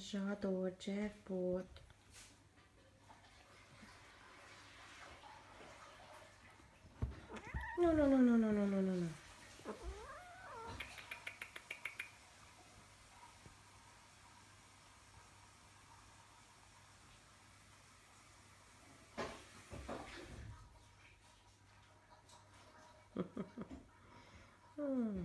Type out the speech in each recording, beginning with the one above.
Zsador, jackpot. No, no, no, no, no, no, no, no, no. hmm,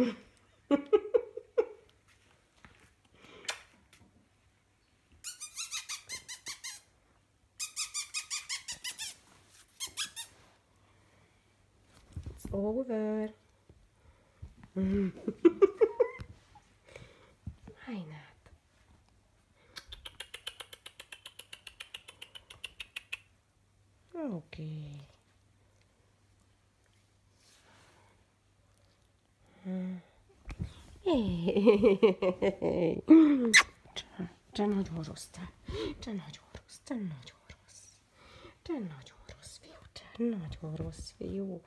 It's over. Reinhard. Okay. Te nagy orosz, te. Te nagy orosz, te nagy orosz. Te nagy orosz fiú, te nagy orosz fiú.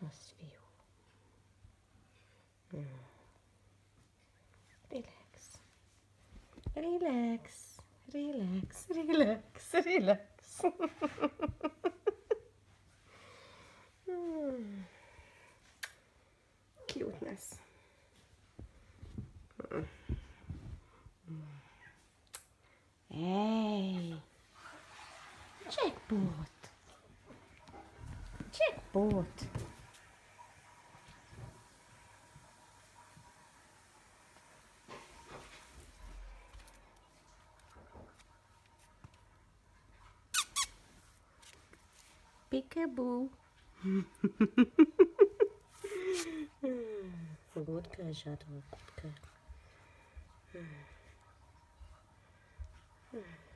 Rossz fiú. Relax. Relax. Relax. Relax. Relax. Ei! jackpot, jackpot, Peekaboo! Vodka, já tô com Hmm. Hmm.